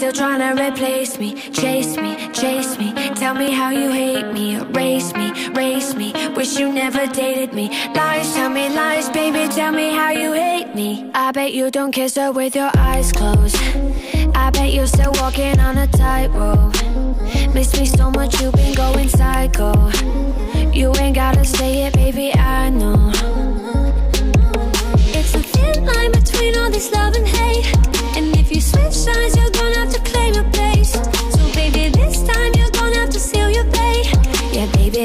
still trying to replace me. Chase me, chase me. Tell me how you hate me. Erase me, race me. Wish you never dated me. Lies, tell me lies, baby. Tell me how you hate me. I bet you don't kiss her with your eyes closed. I bet you're still walking on a tightrope. Miss me so much, you've been going psycho. You ain't gotta say it, baby.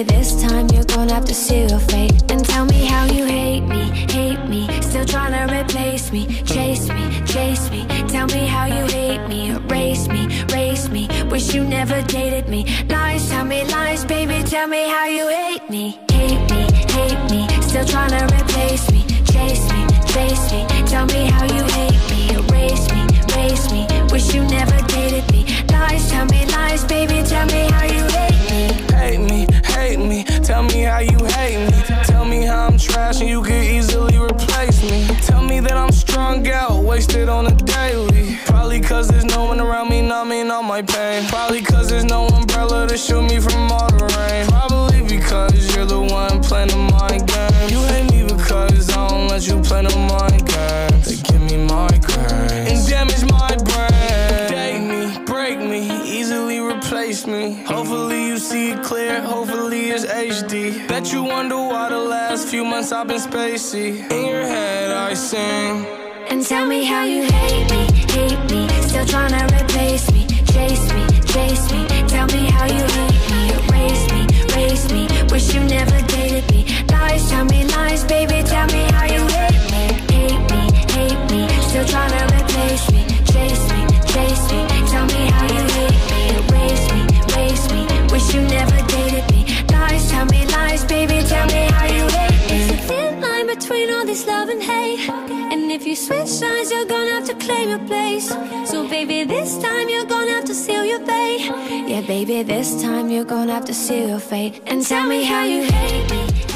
This time you're gonna have to see your fate. And tell me how you hate me, hate me. Still trying to replace me, chase me, chase me. Tell me how you hate me, erase me, race me. Wish you never dated me. Lies, tell me lies, baby. Tell me how you hate me, hate me how you hate me. Tell me how I'm trash and you could easily replace me. Tell me that I'm strung out, wasted on a daily. Probably cause there's no one around me numbing all my pain. Probably cause there's no umbrella to shield me from all me. Hopefully you see it clear, hopefully it's HD. Bet you wonder why the last few months I've been spacey. In your head I sing. And tell me how you hate me, hate me. Still trying to replace me, chase me, all this love and hate. And if you switch sides, you're gonna have to claim your place. So, baby, this time you're gonna have to seal your fate. Yeah, baby, this time you're gonna have to seal your fate. And tell me how you hate me.